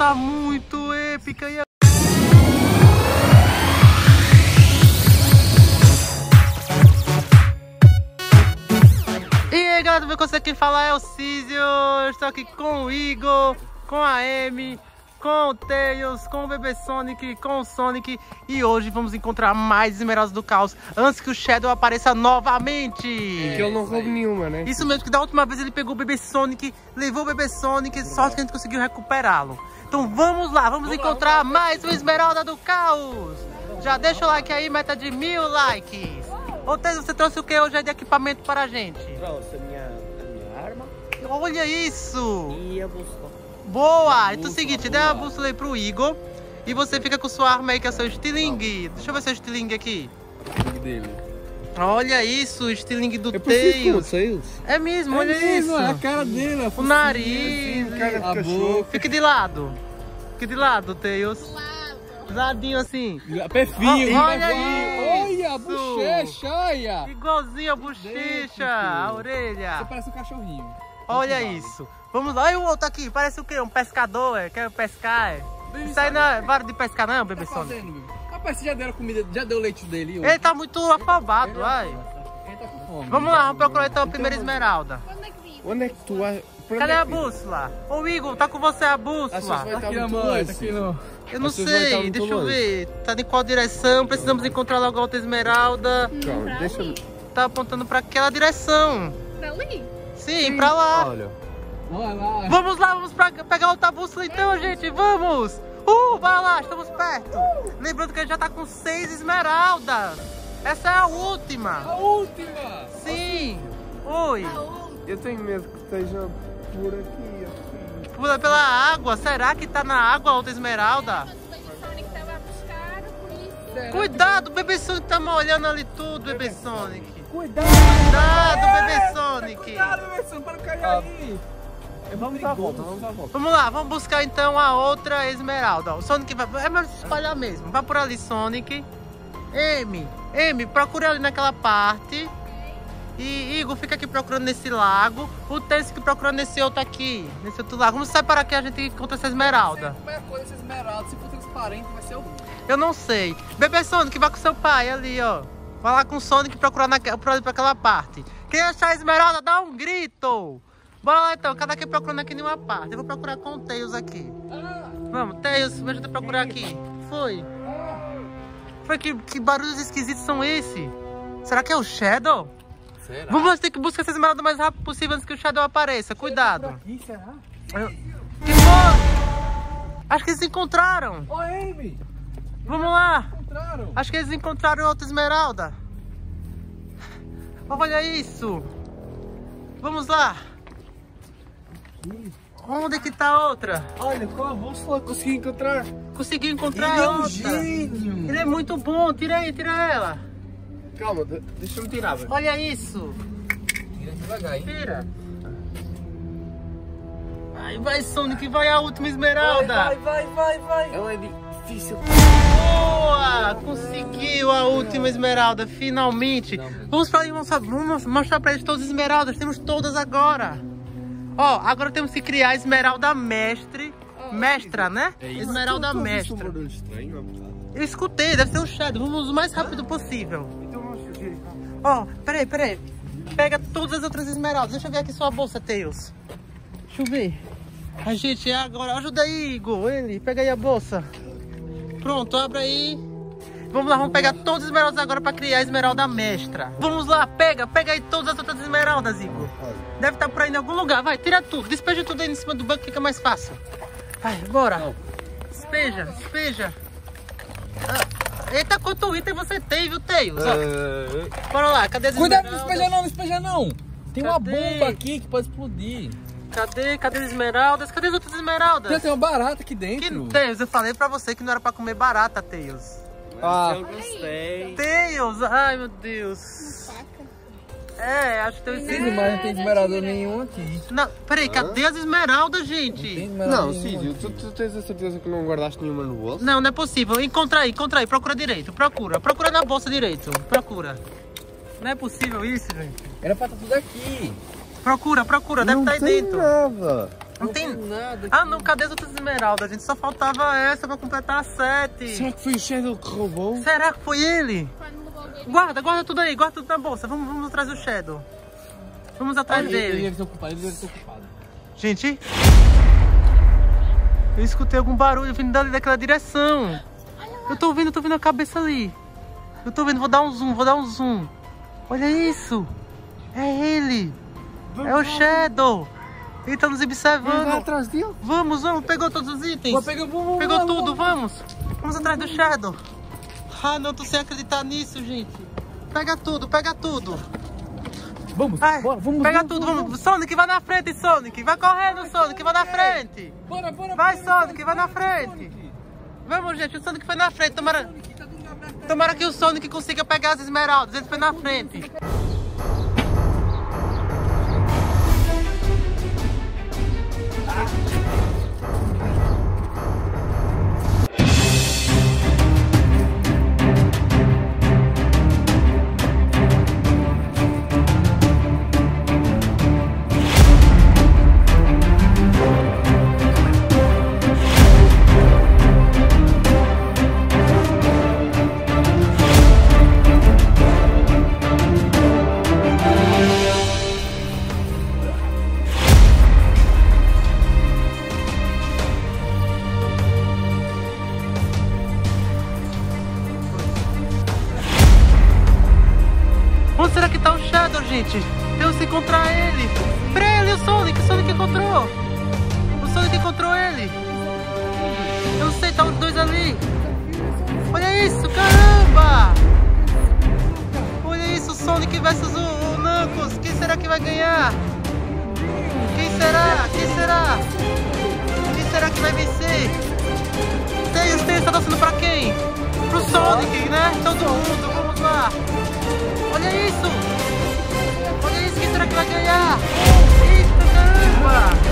tá muito épica. E E aí galera, tudo bem com você? Quem fala é o Císio, eu estou aqui com o Igor, com a Amy, com o Tails, com o Bebê Sonic, com o Sonic e hoje vamos encontrar mais esmeraldas do caos antes que o Shadow apareça novamente. Que eu não roubo nenhuma, né? Isso mesmo, que da última vez ele pegou o Bebê Sonic, levou o Bebê Sonic, sorte que a gente conseguiu recuperá-lo. Então vamos lá, vamos, encontrar mais uma esmeralda do caos. Já deixa o like aí, meta de mil likes. Ô Tails, você trouxe o que hoje de equipamento para a gente? Trouxe a minha, a minha arma Olha isso! e a bússola. Boa! Então é o seguinte, dê a bússola aí pro Igor. E você fica com sua arma aí, que é seu estilingue. Deixa eu ver seu estilingue aqui. dele. Olha isso, o estilingue do Eu preciso Tails. Tails. É mesmo, olha isso. a cara dele, a O nariz. a boca. Fica de lado. Fica de lado, Tails. Ladinho assim. Perfil, Ó, olha Olha a bochecha, olha. Igualzinho a bochecha, a Você orelha. parece um cachorrinho. Olha isso. Vamos lá. Olha o outro aqui. Parece o quê? Um pescador, é? Quer pescar, é? Isso aí não é vara de pescar não, bebê Tá Sonic? fazendo, bebê? Rapaz, você já deram comida, já deu leite dele? Ele tá muito afobado, vai. Ele tá com fome. Vamos lá, vamos procurar então a primeira esmeralda. Onde é que tu vai? Cadê a bússola? Ô Igor, tá com você a bússola? estar muito longe. Eu não a sua vai tá sei, deixa eu ver. Tá em qual direção? Precisamos encontrar logo a outra esmeralda. Deixa eu... Tá apontando pra aquela direção. Pra ali? Sim, pra lá. Olha. Vamos lá, vamos pra pegar outra bússola então, gente. Vamos! Uh, bora lá, estamos perto. Lembrando que a gente já tá com seis esmeraldas. Essa é a última. A última. Sim. Oi. Eu tenho medo que esteja por aqui, assim. Pula pela água. Será que tá na água a outra esmeralda? Sonic isso. Cuidado, o Bebê Sonic tá molhando ali tudo, Bebê Sonic. Cuidado. Cuidado, Bebê Sonic. Cuidado, Besson, para cair aí. Vamos dar a volta, vamos dar a volta. Vamos lá, vamos buscar então a outra esmeralda. O Sonic vai. É melhor se espalhar mesmo. Vai por ali, Sonic. M, M, procura ali naquela parte. E Igor fica aqui procurando nesse lago. O Tens fica procurando nesse outro aqui. Nesse outro lago. Vamos separar aqui a gente encontra essa esmeralda. Como é a coisa dessa esmeralda? Se for teus parentes, vai ser o... Eu não sei. Bebê Sonic, vai com seu pai ali, ó. Vai lá com o Sonic procurar naquela, pra aquela parte. Quem achar a esmeralda, dá um grito. Bora lá então, cada quem procurando aqui em uma parte. Eu vou procurar com o Tails aqui. Vamos, Tails, me ajuda a procurar aqui. Foi. Foi que, que barulhos esquisitos são esses? Será que é o Shadow? Será? Vamos ter que buscar essa esmeralda o mais rápido possível antes que o Shadow apareça. Cuidado. Aqui, será? Que foi? Acho que eles se encontraram. Ô, Amy! Vamos lá. Encontraram! Acho que eles encontraram outra esmeralda. Olha isso. Vamos lá. Onde que tá a outra? Olha, com a bússola consegui encontrar. Conseguiu encontrar Ele é a um outra. gênio! Ele é muito bom. Tira aí, tira ela. Calma, de- deixa eu me tirar, velho. Olha isso. Tira devagar, hein? Tira. Vai, vai, Sonic, vai a última esmeralda. vai, vai, vai. Ela é difícil. Boa! Conseguiu a última esmeralda, finalmente. Vamos pra vamos mostrar pra eles todas as esmeraldas. Temos todas agora. Ó, agora temos que criar a esmeralda mestre. Mestra, né? Esmeralda mestra. estranho. Eu escutei, deve ser o Shadow. Vamos o mais rápido possível. Então. Ó, peraí, peraí. Pega todas as outras esmeraldas. Deixa eu ver aqui sua bolsa, Tails. Deixa eu ver. A gente é agora. Ajuda aí, Igor. Ele, pega aí a bolsa. Pronto, abre aí. Vamos lá, vamos pegar todas as esmeraldas agora pra criar a esmeralda mestra. Vamos lá, pega, pega aí todas as outras esmeraldas, Igor. Deve estar por aí em algum lugar. Vai, tira tudo. Despeja tudo aí em cima do banco, fica mais fácil. Vai, bora. Despeja, despeja. Ah, eita, quanto item você tem, viu, Tails? Ó, Bora lá, cadê as Cuidado, não esmeraldas? despeja não, não despeja não. Tem uma Cadê? bomba aqui que pode explodir. Cadê? Cadê as esmeraldas? Cadê as outras esmeraldas? Tem, tem uma barata aqui Que dentro. Tails, eu falei pra você que não era pra comer barata, Tails. Ah, Eu gostei. Tails, ai meu Deus. É, acho que tem Sim, mas não tem esmeralda nenhum aqui. Não, peraí, cadê as esmeraldas, Tem gente? esmeralda Não, aqui. tu, tu tens a certeza que não guardaste nenhuma no bolso? Não, não é possível. Encontra aí, encontra aí, procura direito, procura. Procura na bolsa direito, procura. Não é possível isso, gente. Era pra estar tudo aqui. Procura, procura, deve não estar aí tem dentro. nada. Não tem... nada. Ah, não, cadê as outras esmeraldas? A gente só faltava essa pra completar a sete. Será que foi o Shadow que roubou? Será que foi ele? Dele. Guarda, guarda tudo aí, guarda tudo na bolsa. Vamos, vamos atrás do Shadow. Vamos atrás Ele, ele dele. deve ter ocupado, ele deve ter ocupado. Gente, eu escutei algum barulho vindo dali daquela direção. Eu tô vendo, eu tô vendo a cabeça ali. Eu tô vendo, vou dar um zoom, vou dar um zoom. Olha isso. É ele. É o Shadow. Ele tá nos Ele vai observando. atrás dele. Vamos, vamos, pegou todos os itens. Vou pegar, Pegou tudo, vamos. vamos. Atrás do Shadow. Ah, não tô sem acreditar nisso, gente. Pega tudo, pega tudo. Vamos, Ai, bora, vamos. pega vamos, tudo, vamos. vamos. Sonic, vai na frente, Sonic. Vai correndo, Sonic, vai na frente. Bora, bora, Vai, bora, Sonic, vai na frente. Vamos, gente, o Sonic foi na frente. Tomara, tomara que o Sonic consiga pegar as esmeraldas. Ele foi na frente. Gente? Temos encontrar ele. Peraí, ali o Sonic, o Sonic encontrou. O Sonic encontrou ele. Eu não sei, tá os dois ali. Olha isso, caramba! Olha isso, o Sonic versus o, o Knuckles. Quem será que vai ganhar? Quem será? Quem será? Quem será que vai vencer? Tails, Tails tá torcendo pra quem? Pro Sonic, né? Todo mundo, vamos lá. Olha isso! Olha isso, quem será que vai ganhar? Eita caramba!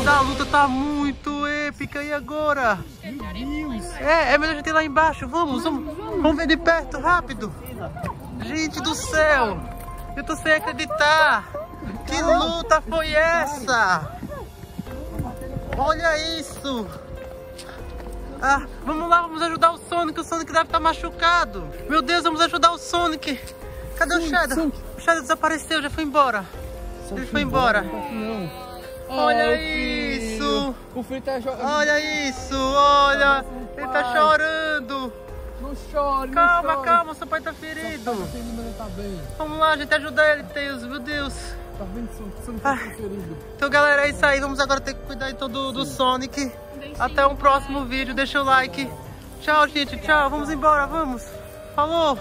Essa luta tá muito épica, e agora? É, é melhor a gente ir lá embaixo, vamos, vamos, vamos ver de perto, rápido! Gente do céu! Eu tô sem acreditar! Que luta foi essa? Olha isso! Ah, vamos lá, vamos ajudar o Sonic. O Sonic deve estar machucado. Meu Deus, vamos ajudar o Sonic. Cadê o Shadow? Shadow desapareceu, já foi embora. Ele foi embora. Não. Olha isso. O filho tá jogando. Olha isso, olha. Ele tá chorando. Não chore, Calma, não chore. calma, seu pai tá ferido. Tá ferido, mas ele tá bem. Vamos lá, a gente ajuda ele, Deus, meu Deus. Tá vendo? Você não tá Ai. ferido. Então, galera, é isso aí. Vamos agora ter que cuidar então do, do Sonic. Até um próximo vídeo. Deixa o like. Tchau, gente. Tchau. Vamos embora. Vamos. Falou.